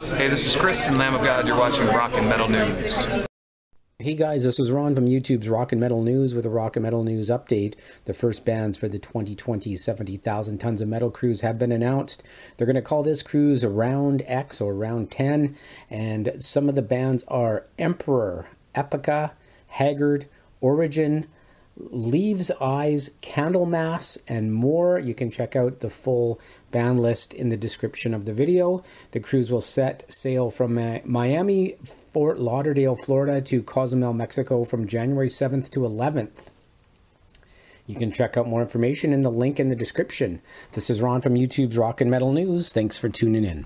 Hey, this is Chris Kristen, Lamb of God. You're watching Rock and Metal News. Hey guys, this is Ron from YouTube's Rock and Metal News with a Rock and Metal News update. The first bands for the 2020 70,000 Tons of Metal cruise have been announced. They're going to call this cruise Round X or Round 10, and some of the bands are Emperor, Epica, Haggard, Origin, Leaves Eyes, Candlemass, and more. You can check out the full band list in the description of the video. The cruise will set sail from uh, Miami, Fort Lauderdale, Florida to Cozumel, Mexico from January 7th to 11th. You can check out more information in the link in the description. This is Ron from YouTube's Rock and Metal News. Thanks for tuning in.